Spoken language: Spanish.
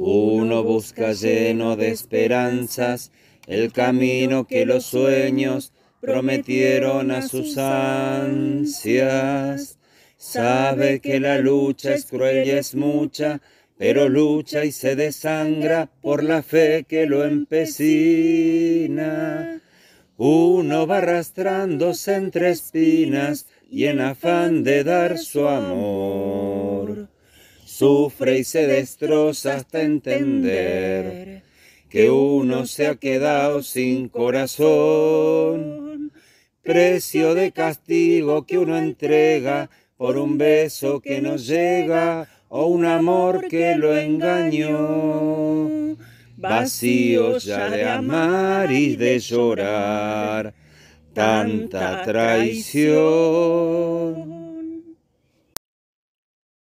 Uno busca lleno de esperanzas el camino que los sueños prometieron a sus ansias. Sabe que la lucha es cruel y es mucha, pero lucha y se desangra por la fe que lo empecina. Uno va arrastrándose entre espinas y en afán de dar su amor, sufre y se destroza hasta entender que uno se ha quedado sin corazón, precio de castigo que uno entrega por un beso que no llega o un amor que lo engañó. Vacío ya de amar y de llorar. tanta traición.